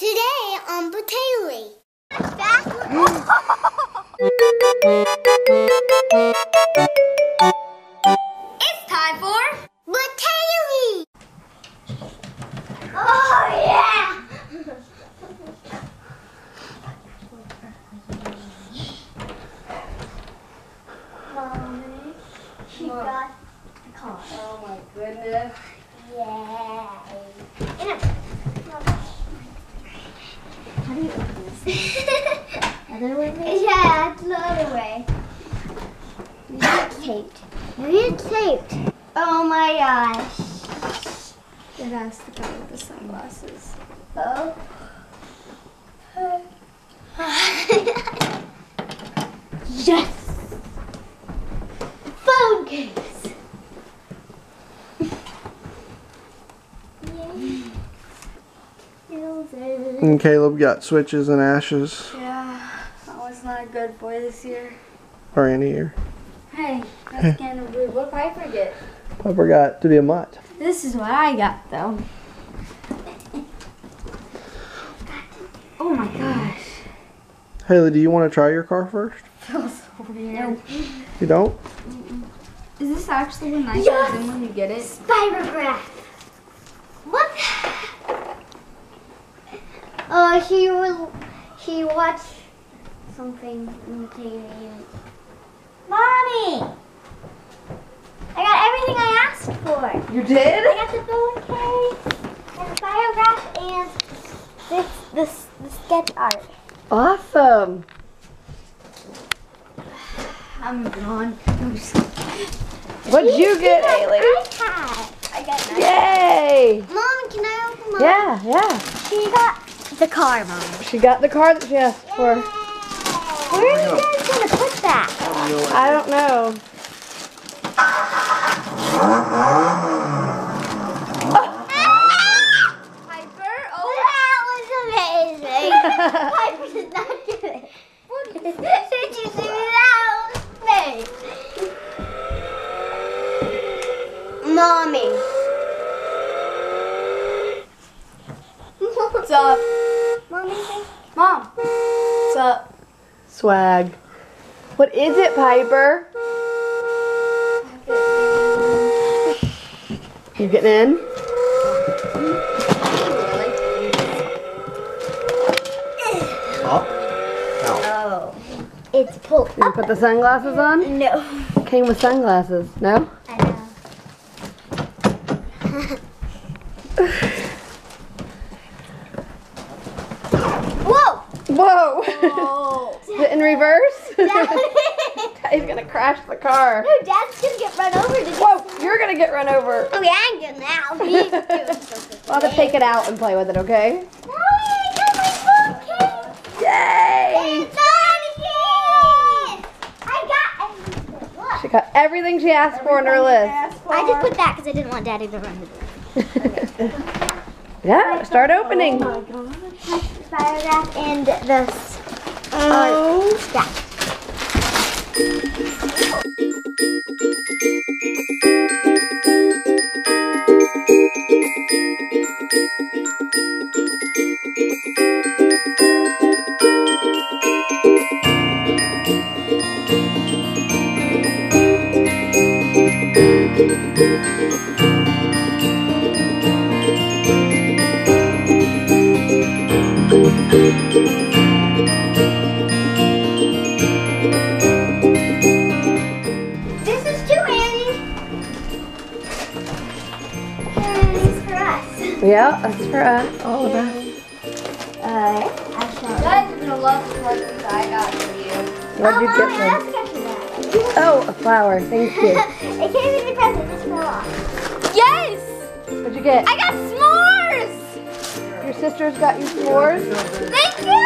Today on Potato taped. Maybe it's taped. Oh my gosh. It has to go with the sunglasses. Oh. yes! Phone case! Yay. And Caleb got switches and ashes Yeah, I was not a good boy this year. or any year. Hey, that's kind of rude. What did Piper get? Papa got to be a mutt. This is what I got though. Oh my gosh. Hayley, do you want to try your car first? Feels so weird. You don't? Is this actually when night Yes. comes in when you get it? Spirograph. What? Oh, she will. She watched something on the TV. Mommy, I got everything I asked for. You did? I got the phone case, and the biograph, and this this the sketch art. Awesome. I'm on. I'm just- What'd you get, Hayley? iPad. I got that. Yay! Mom, can I open mine? Yeah, yeah. She got the car, Mom. She got the car that she asked for. Where are you guys gonna put that? I don't know. Piper, That was amazing. Piper did not do it. Did you see that was me? Mommy. What's up? Mommy, Mom. What's up? Swag. What is it, Piper? You getting in? Up. Oh. It's pulled You up. put the sunglasses on? No. Came with sunglasses. No? I know. Whoa! Whoa! Oh. Is it in reverse? Dad. He's gonna crash the car. no, Dad's gonna get run over. Did Whoa! You're gonna get run over. Oh, yeah, I'm good now. He's doing something. We'll have to take it out and play with it, okay? Mommy, I got my phone case. Yay! It's on again. I got everything. Look. She got everything she asked for on her list. I just put that because I didn't want Daddy to run into it. Yeah, start oh opening. Oh my gosh. Biograph and this. Oh. Yeah. This is too, Annie. This is for us. Yeah, that's for us. All of us. Uh, I shall. guys are gonna love the presents I got for you. What'd oh, you get I them? also got you that. Oh, a flower. Thank you. it came in the present. Just fell off. Yes! What'd you get? I got sister's got you s'mores. Thank you.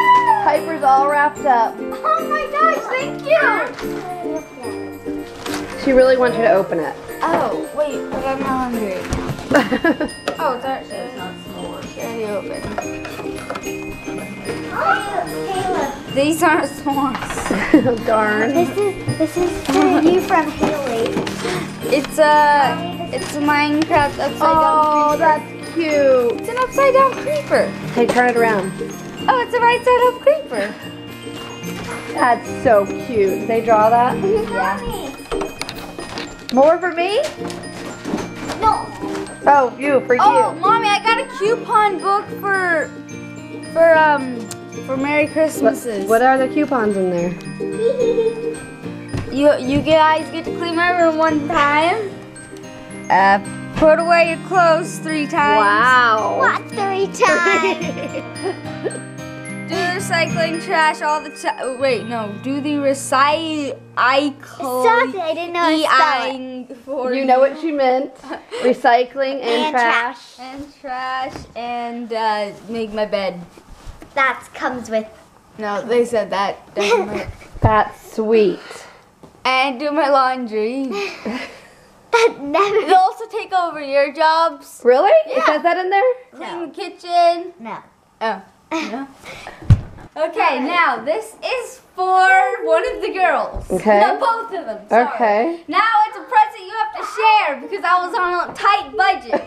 Piper's all wrapped up. Oh my gosh, thank you. She really wants you to open it. Oh, wait, but I'm not hungry. Oh, it's actually it's not s'mores. She already opened. Caleb, These aren't s'mores. Darn. this is this is for you from Hayley. It's a, it's a Minecraft upside Oh, down. that's cute. Upside down creeper. Hey, turn it around. Oh, it's a right side up creeper. That's so cute. Did they draw that? Mommy. More for me? No. Oh, you, for Oh, you. mommy, I got a coupon book for for um for Merry What, Christmases. what are the coupons in there? You you guys get to clean my room one time. Uh, put away your clothes three times. Wow. What three times? Do the recycling trash all the time. Oh, wait, no. Do the recycle. Stop it. I didn't know how to it. for You know what she meant. Recycling and, And trash. And trash and uh, make my bed. That comes with. No, they said that. doesn't work. That's sweet. and do my laundry. That never. It'll also take over your jobs. Really? It says that in there? Clean the kitchen. No. Oh. No. Okay, now this is for one of the girls. Okay. No, both of them. Sorry. Okay. Now it's a present you have to share because I was on a tight budget.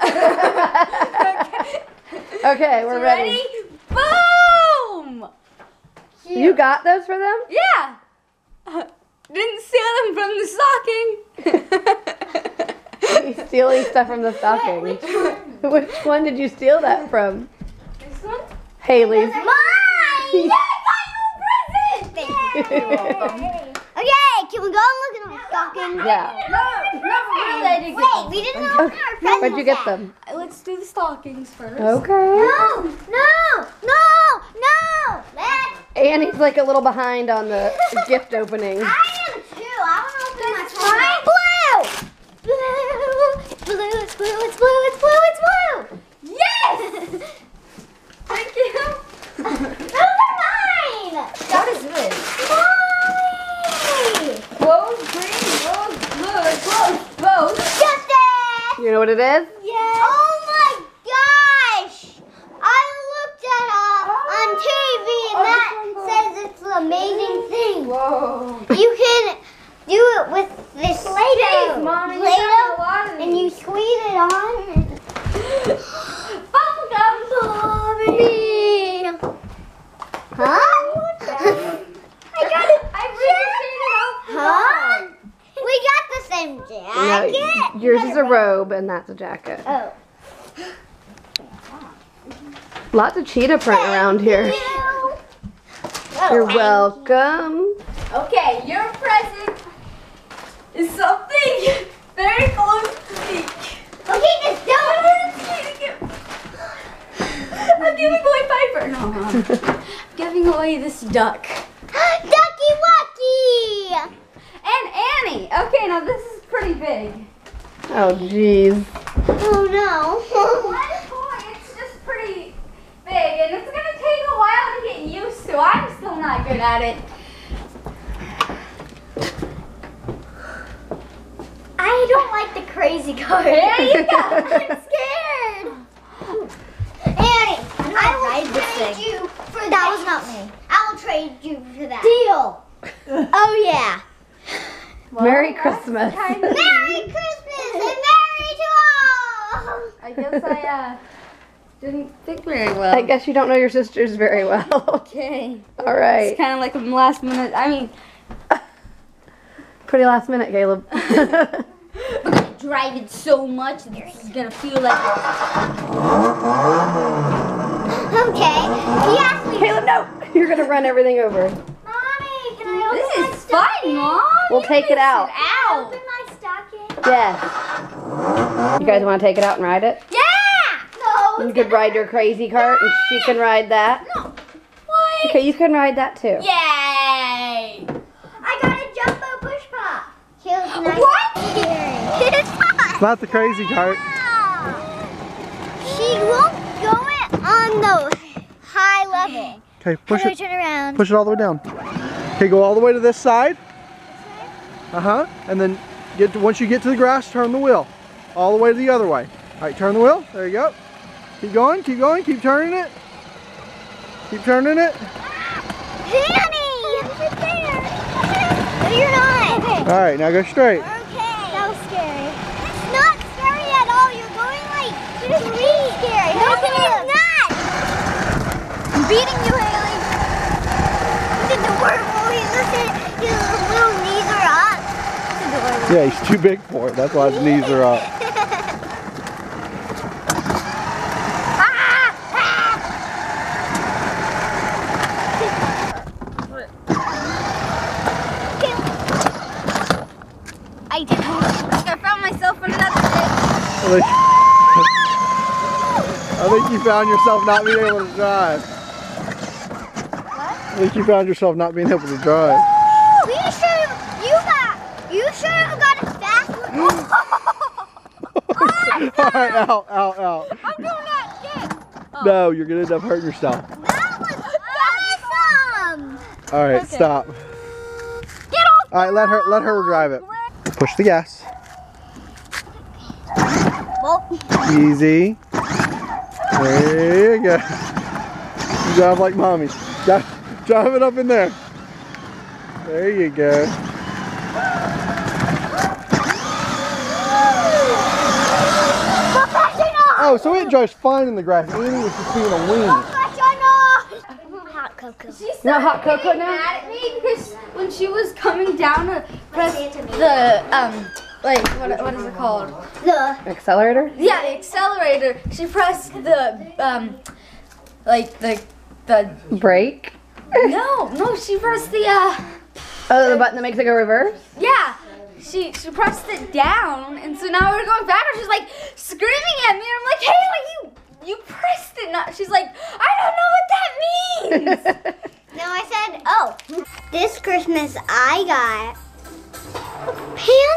okay. Okay, we're So ready. Boom! You got those for them? Yeah. Didn't steal them from the stocking. He's stealing stuff from the stocking. Which one? Which one did you steal that from? this one? Hayley's. Mine! Yeah, I got you a present! okay, can we go and look at my stocking? Yeah. No, no, really, I didn't get Wait, we didn't open our presents Where'd you get yet. them? Let's do the stockings first. Okay. No, no, no, no. Let's. Annie's like a little behind on the gift opening. I am too. I want to open my. Blue. Blue. Blue. It's blue. It's blue. It's blue. It's blue. Yes! Thank you. Those are mine. What is this? Mommy. Rose green, rose blue, rose, rose. Justin. You know what it is? Yes. Oh my gosh! I looked at uh, on TV and that says it's an amazing thing. Whoa. You can do it with this Play-Doh. Mommy, you got a Play-Doh, lot of and you these. squeeze it on. Bubblegum Bobby. Huh? I got it. I really Huh? We got the same jacket. No, yours is a robe and that's a jacket. Oh. Lots of cheetah print around here. Oh, You're thank you. welcome. Okay, your present is something very close to me. Okay, just don't. I'm giving away Piper. No, I'm giving away this duck. Ducky Wucky. And Annie. Okay, now this is pretty big. Oh, jeez. Oh no. One point, it's just pretty big, and it's gonna take a while to get used to. I'm still not good at it. I don't like the crazy cart. There you go. I'm scared. Annie, I will trade you for that. That was not me. I will trade you for that. Deal. oh yeah. Merry Christmas. Merry Christmas and Merry to all. I guess I uh, didn't think very well. I guess you don't know your sisters very well. Okay. All right. It's kind of like a last minute. I mean, Pretty last minute, Caleb. driving so much, this is gonna feel like. Okay. He asked me. Caleb, no! You're gonna run everything over. Mommy, can I open This my is stocking? fun, Mom. We'll You take it missed out. out. Open my stocking. Yes. You guys want to take it out and ride it? Yeah. No. You could ride your crazy cart and she can ride that. No. Okay, you can ride that too. Yay! I got a jumbo push pop. Nice. What? it's not the crazy cart. She won't go it on the high level. Okay, push How do I it. turn around? Push it all the way down. Okay, go all the way to this side. Uh huh. And then get to, once you get to the grass, turn the wheel all the way to the other way. All right, turn the wheel. There you go. Keep going. Keep going. Keep turning it. Keep turning it. Danny! No, you're not. Okay. All right, now go straight. Okay. That was scary. It's not scary at all. You're going like three. Scary. No, no it's not. I'm beating you, Hayley. It's adorable. Look at his little knees are up. It's adorable. Yeah, he's too big for it. That's why his knees are up. Think you found yourself not being able to drive. I think you found yourself not being able to drive. We should have. You got. You should have got it fast. Oh, All right, out, out, out. I'm doing that again. No, you're gonna end up hurting yourself. that was awesome. All right, Okay. stop. Get off. All right, let her let her drive it. Push the gas. Well, Easy. There you go. You drive like mommy. Drive, drive it up in there. There you go. professional. Oh, so it drives fine in the grass. Annie was just being a weenie. Professional. Hot cocoa. She You hot cocoa getting now? mad at me because when she was coming down to press the um like what what is it called? The Accelerator? Yeah, the accelerator. She pressed the um like the the Brake? no no she pressed the uh Oh, the button that makes it go reverse? yeah. She she pressed it down, and so now we're going backwards. She's like screaming at me, and I'm like, "Hayley, you you pressed it!" Not. She's like, "I don't know what that means." No, I said, oh, this Christmas I got a panda bear and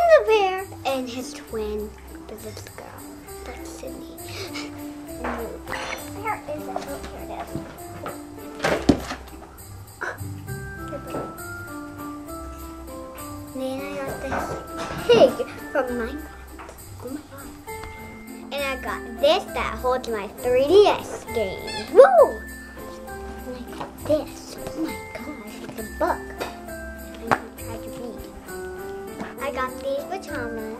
his twin, the little girl. That's Sydney. Where is it? Oh, here it is. Then I got this pig from Minecraft. Oh my god. And I got this that holds my 3DS game. Woo! And I got this. Oh my gosh, it's a book. I'm gonna try to read. I got these pajamas.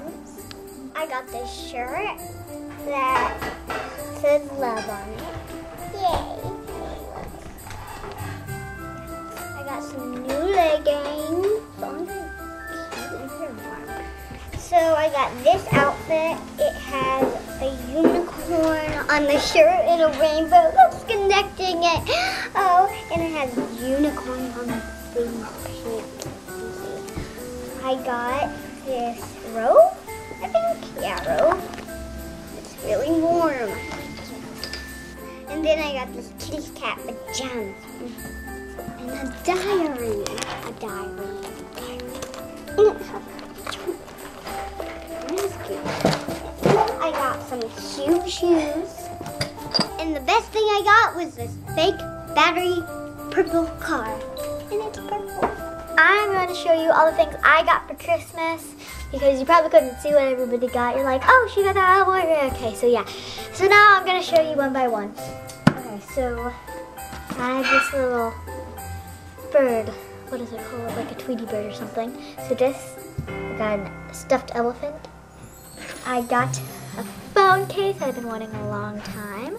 I got this shirt that says love on it. Yay. I got some new leggings. So I got this outfit. It has a unicorn on the shirt and a rainbow that's connecting it. Oh, and it has unicorn on the pants. I got this robe. I think, yeah, robe. It's really warm. And then I got this kitty cat pajamas. And a diary. A diary. And it cute. I got some cute shoes. And the best thing I got was this fake battery purple car. And it's purple. I'm going to show you all the things I got for Christmas because you probably couldn't see what everybody got. You're like, oh, she got that one. Okay, so yeah. So now I'm to show you one by one. Okay, so I have this little bird. What is it called? Like a Tweety bird or something. So this, I got a stuffed elephant. I got a phone case I've been wanting a long time.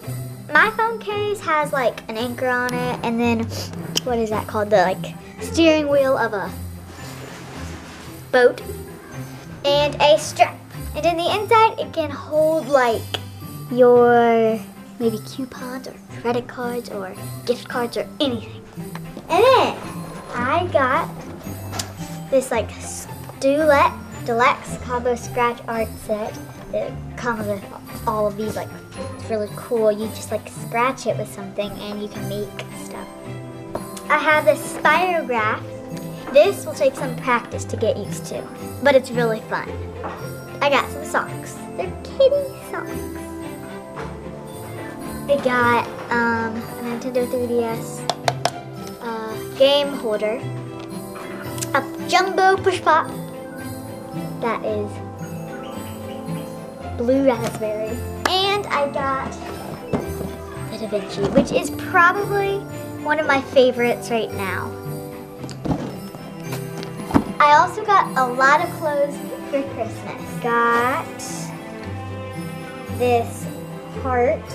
My phone case has like an anchor on it and then what is that called? The like steering wheel of a boat and a strap. And in the inside it can hold like your maybe coupons or credit cards or gift cards or anything. And then I got this like Stulette Deluxe Combo Scratch Art Set. It comes with all of these like it's really cool. You just like scratch it with something and you can make stuff. I have this Spirograph. This will take some practice to get used to, but it's really fun. I got some socks. They're kitty socks. I got um, a Nintendo 3DS uh, game holder, a jumbo push pop that is blue raspberry, and I got the DohVinci, which is probably one of my favorites right now. I also got a lot of clothes for Christmas. Got this heart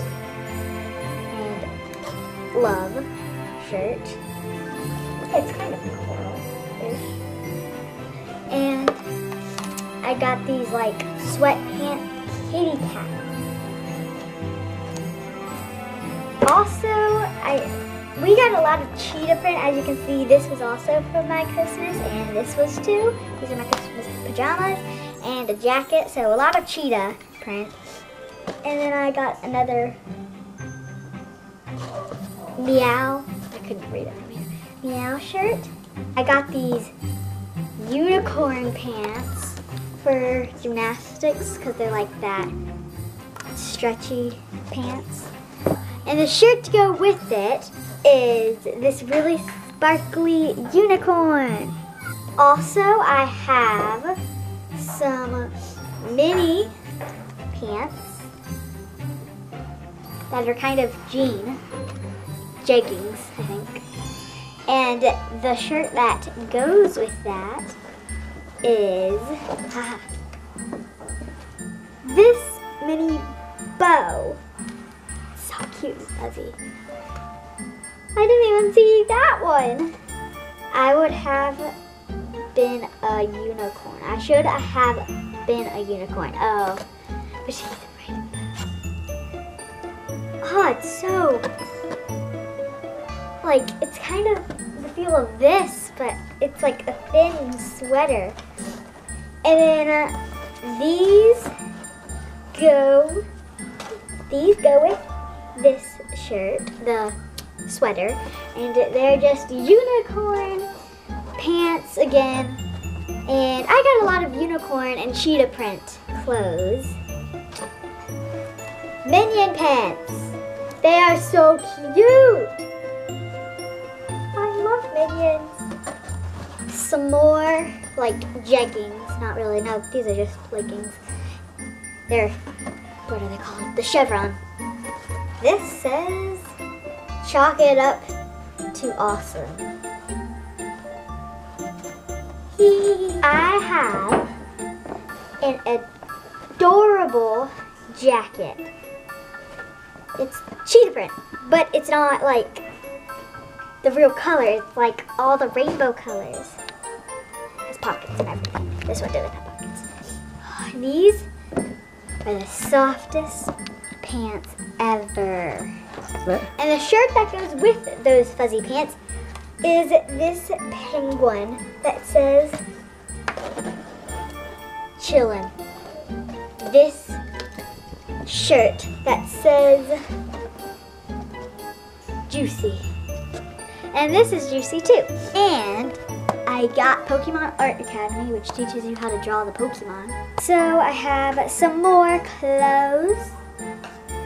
and Love shirt. It's kind of coral-ish. And I got these like sweatpants kitty cats. Also, I we got a lot of cheetah print. As you can see, this was also for my Christmas, and this was too. These are my Christmas pajamas and a jacket, so a lot of cheetah print. And then I got another meow. I couldn't read it. Meow shirt. I got these unicorn pants for gymnastics because they're like that stretchy pants. And the shirt to go with it is this really sparkly unicorn. Also, I have some mini pants that are kind of jean, jeggings, I think. And the shirt that goes with that is this mini bow. So cute fuzzy. I didn't even see that one. I would have been a unicorn. I should have been a unicorn. Oh, but she's of that. Oh, it's so, like, it's kind of the feel of this, but it's like a thin sweater. And then uh, these go, these go with this shirt, the sweater, and they're just unicorn pants again. And I got a lot of unicorn and cheetah print clothes. Minion pants. They are so cute. I love minions. Some more like jeggings. Not really, no, these are just leggings. They're, what are they called? The chevron. This says chalk it up to awesome. I have an adorable jacket. It's cheetah print, but it's not like the real color. It's like all the rainbow colors. Has pockets and everything. This one doesn't have pockets. Oh, these are the softest pants ever. And the shirt that goes with those fuzzy pants is this penguin that says chillin'. This shirt that says juicy. And this is juicy too. And I got Pokemon Art Academy, which teaches you how to draw the Pokemon. So I have some more clothes.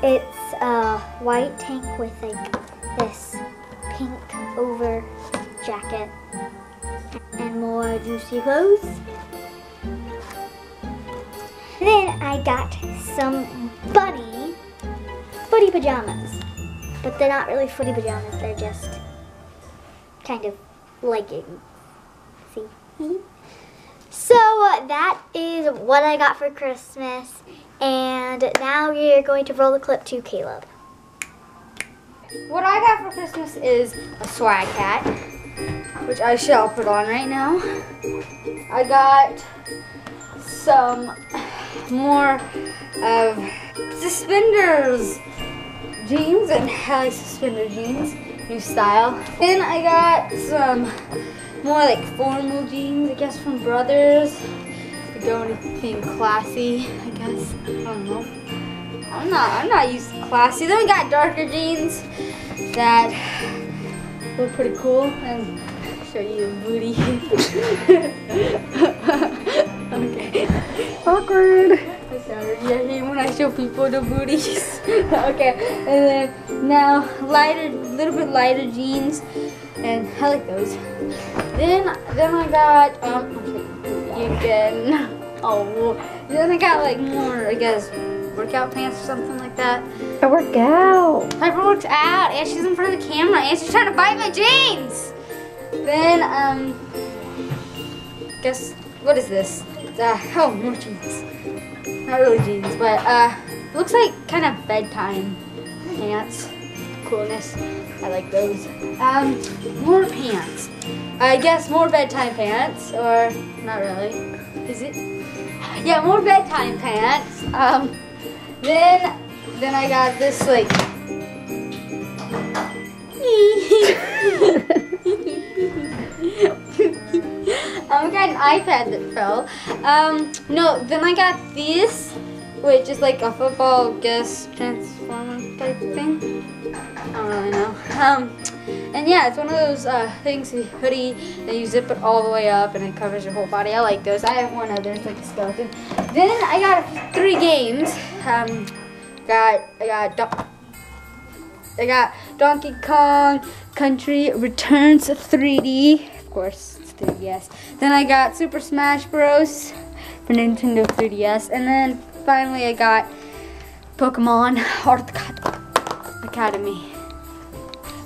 It's a white tank with like this pink over jacket and more juicy clothes. Then I got some bunny footy pajamas. But they're not really footy pajamas, they're just kind of leggings. See? So uh, that is what I got for Christmas. And now we're going to roll the clip to Caleb. What I got for Christmas is a swag hat, which I shall put on right now. I got some more of suspenders jeans and high suspender jeans, new style. Then I got some more like formal jeans, I guess from Brothers. Go anything classy, I guess. I don't know. I'm not I'm not used to classy. Then we got darker jeans that look pretty cool and show you a booty. okay. Awkward. I sounded yucky when I show people the booties. okay, and then now lighter, little bit lighter jeans, and I like those. Then, then I got um, you can. Oh, then I got like more, I guess, workout pants or something like that. I work out. Piper works out, and she's in front of the camera, and she's trying to bite my jeans. Then um, guess what is this? Uh, oh, more jeans. Not really jeans, but uh, looks like kind of bedtime pants. coolness. I like those. Um, more pants. I guess more bedtime pants, or not really. Is it? Yeah, more bedtime pants. Um, then, then I got this like. Um, I got an iPad that fell. Um, no, then I got this, which is like a football guest transformer type thing. I don't really know. Um, and yeah, it's one of those uh, things, hoodie, and you zip it all the way up and it covers your whole body. I like those. I have one other, it's like a skeleton. Then I got three games. Um, got, I got, I got Donkey Kong Country Returns 3D. Of course, it's 3DS. Then I got Super Smash Bros. for Nintendo 3DS. And then finally I got Pokemon Art Academy.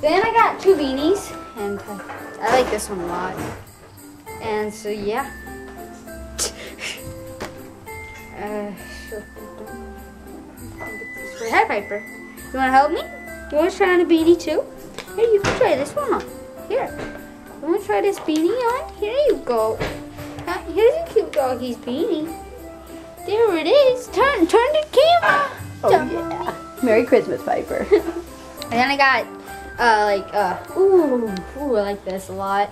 Then I got two beanies, and I like this one a lot. And so yeah. uh, sure. Hi Piper. You wanna help me? You wanna try on a beanie too? Here, you can try this one on. Here. You wanna try this beanie on? Here you go. Here's a cute doggy's beanie. There it is. Turn, turn the camera. Oh, Turn. yeah. Merry Christmas, Piper. And then I got uh like uh ooh ooh I like this a lot.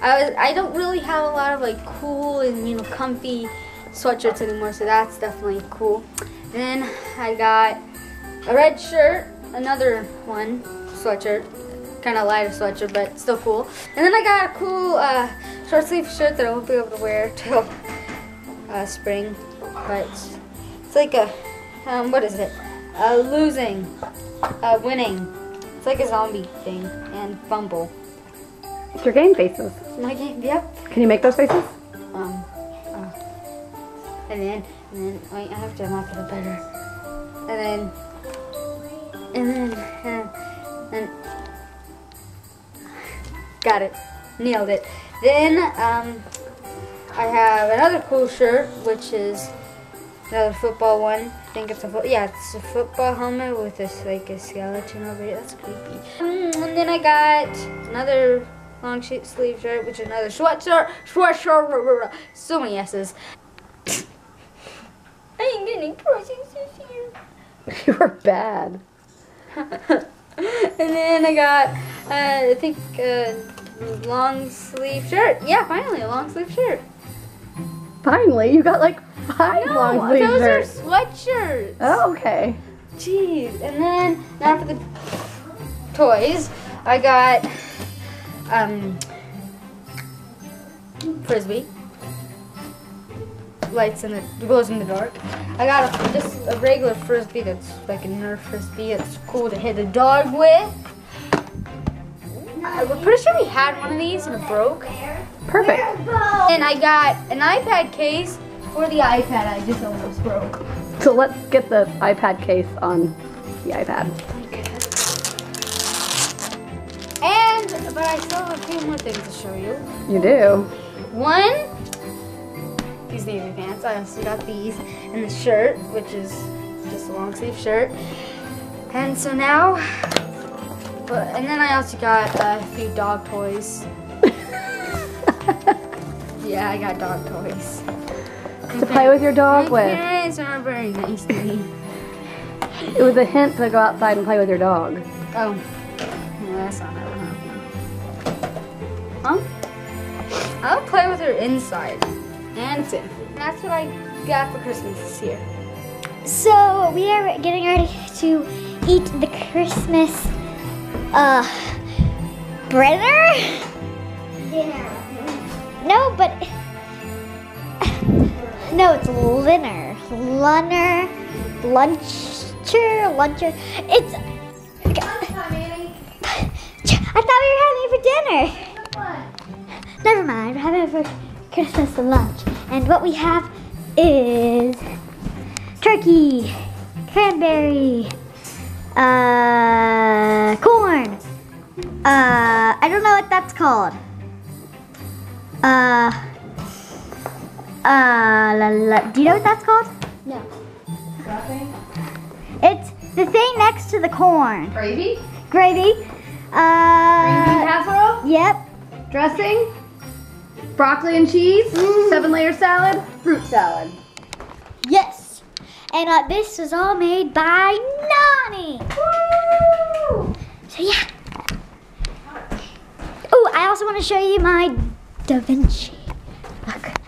I was I don't really have a lot of like cool and you know comfy sweatshirts anymore, so that's definitely cool. Then I got a red shirt, another one sweatshirt, kind of lighter sweatshirt, but still cool. And then I got a cool uh, short sleeve shirt that I won't be able to wear till uh, spring, but it's, like a um, what is it? Uh, losing, uh, winning. It's like a zombie thing and fumble. It's your game faces. My game, yep. Can you make those faces? Um, uh, and then, and then, wait, I have to unlock it better. And then, and then, and, and, got it. Nailed it. Then, um, I have another cool shirt, which is another football one. I think it's a foot. Yeah, it's a football helmet with this like a skeleton over it. That's creepy. Mm, and then I got another long sh- sleeve shirt, which is another sweatshirt. Sweatshirt. So many S's. I ain't getting presents this year. You are bad. and then I got, uh, I think, a long sleeve shirt. Yeah, finally, a long sleeve shirt. Finally, you got like five long No, sleeve those shirts. are sweatshirts. Oh, okay. Jeez. And then now for the toys, I got um frisbee. Lights in the glows in the dark. I got a, just a regular frisbee that's like a Nerf frisbee. It's cool to hit a dog with. I, we're pretty sure we had one of these and it broke. Perfect. And I got an iPad case for the iPad. I just almost broke. So let's get the iPad case on the iPad. And but I still have a few more things to show you. You do. One, these navy pants. I also got these, and the shirt, which is just a long sleeve shirt. And so now, but and then I also got a few dog toys. Yeah, I got dog toys. To play with your dog My with. parents are very nice to me. It was a hint to go outside and play with your dog. Oh, no, that's not ever happening. Huh? I'll play with her inside and it's in. That's what I got for Christmas this year. So we are getting ready to eat the Christmas uh dinner. Dinner. No, but no, it's lunner, lunner, luncher, luncher. It's. I thought we were having it for dinner. Never mind, we're having it for Christmas lunch. And what we have is turkey, cranberry, uh, corn. Uh, I don't know what that's called. Uh, uh, la, la, do you know what that's called? No. It's the thing next to the corn. Gravy? gravy. Uh, Green casserole, yep. dressing, broccoli and cheese, seven layer salad, fruit salad. Yes. And uh, this was all made by Nani. Woo! So yeah. Oh, I also want to show you my DohVinci. Look.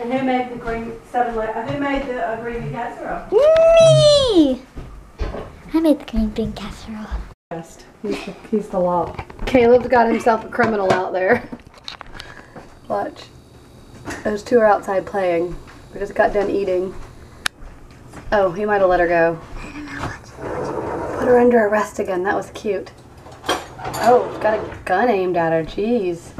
And who made the green seven layer? Who made the uh, green bean casserole? Me. I made the green bean casserole. Best. He's the, he's the law. Caleb's got himself a criminal out there. Watch. Those two are outside playing. We just got done eating. Oh, he might have let her go. Put her under arrest again. That was cute. Oh, she's got a gun aimed at her. Jeez.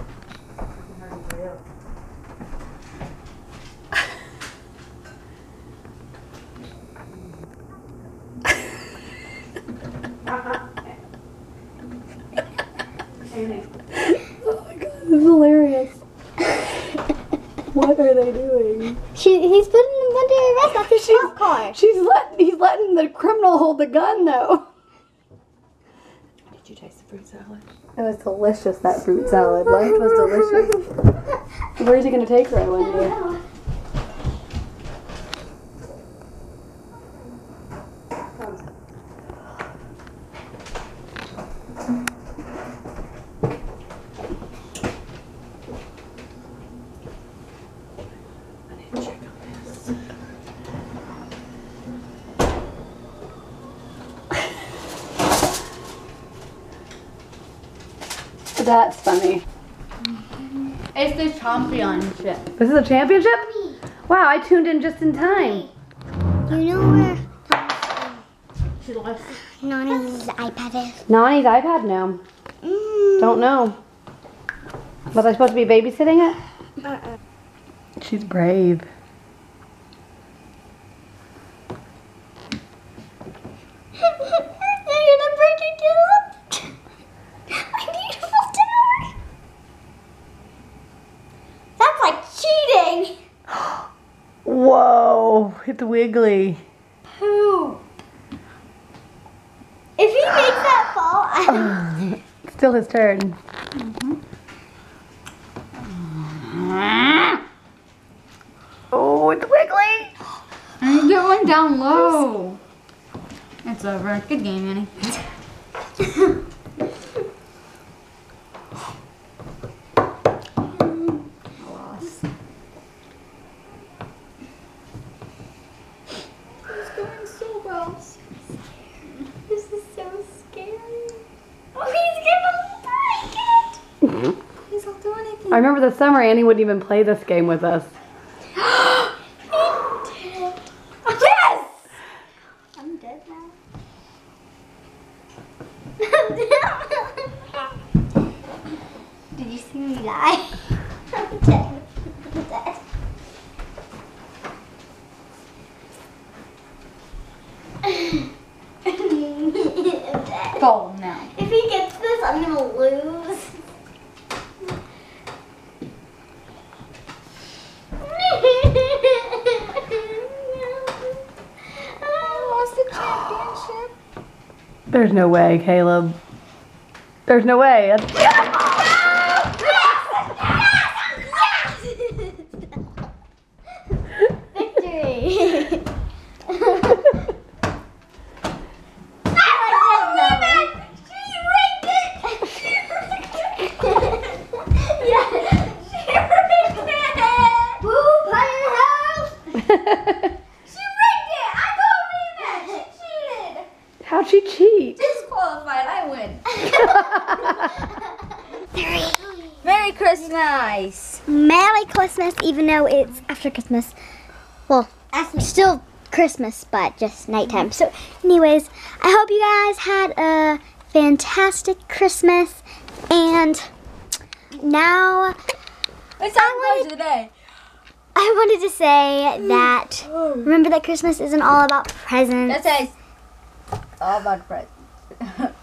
Annie. Oh my god, this is hilarious. what are they doing? She, he's putting him under arrest. That's his cop car. She's letting he's letting the criminal hold the gun though. Did you taste the fruit salad? It was delicious that fruit salad. Life was delicious. Where's he gonna take her, I wonder? That's funny. It's the championship. This is a championship? Wow, I tuned in just in time. You know where She likes Nani's iPad is? Nani's iPad? No. Mm. Don't know. Was I supposed to be babysitting it? She's brave. You're gonna break it down. My beautiful tower. That's like cheating. Whoa, it's wiggly. Poop. If he makes that fall, I Still his turn. Mm-hmm. Oh, it's wiggly. And get one down low. It's over. Good game, Annie. Loss. It's going so well. This is so scary. Oh, he's gonna break it. He's not doing anything. I remember the summer Annie wouldn't even play this game with us. yes! I'm dead now. Did you see me die? I'm dead. I'm dead. I'm dead. Fall now. If he gets this, I'm gonna lose. I lost the championship. There's no way, Caleb. There's no way. That's- Victory! How'd she cheat? Disqualified. I win. Merry Christmas. Merry Christmas, even though it's after Christmas. Well, still Christmas, but just nighttime. Mm-hmm. So, anyways, I hope you guys had a fantastic Christmas. And now It's I our today. I wanted to say that oh. remember that Christmas isn't all about presents. That says all about bread.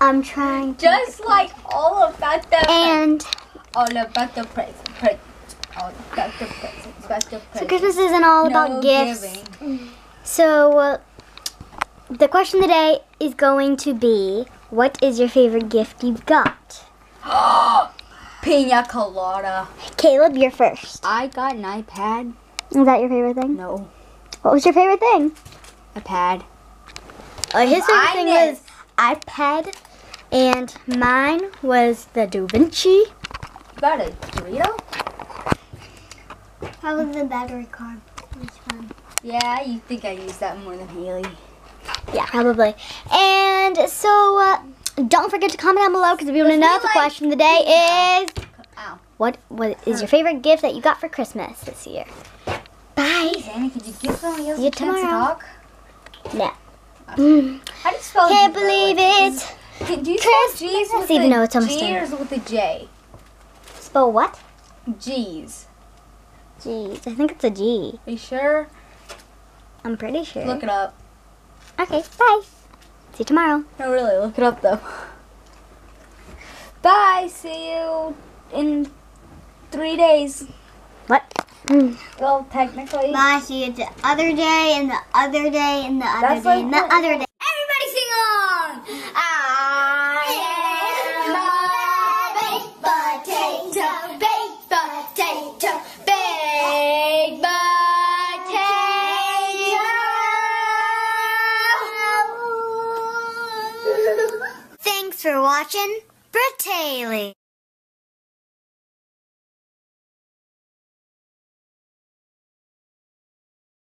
I'm trying to. Just like all about the And all about the present. Present. All about the presents. So. Christmas isn't all No about gifts. giving. So uh, the question today is going to be, what is your favorite gift you've got? Pina colada. Caleb, you're first. I got an iPad. Is that your favorite thing? No, What was your favorite thing? a pad. Uh, his favorite Mine thing is- was iPad, and mine was the DohVinci. Got a Dorito? How was the battery card? It was fun. Yeah, you think I use that more than Hayley. Yeah, probably. And so, uh, don't forget to comment down below because if you want to know, the like question of the day is Ow. what what is your favorite gift that you got for Christmas this year? Bye. Sandy, could you give somebody else See a chance to talk? No. How do you spell Can't believe it. Can- Do you spell Christmas, G's with even though it's almost G or with a J? Spell what? G's. Jeez, I think it's a G. Are you sure? I'm pretty sure. Look it up. Okay, bye. See you tomorrow. No, really, look it up though. Bye. See you in three days. What? Well, technically. Bye. See you the other day, and the other day, and the other That's day, like and the what- other day. Everybody sing along. Ah, I am Thanks for watching Britt.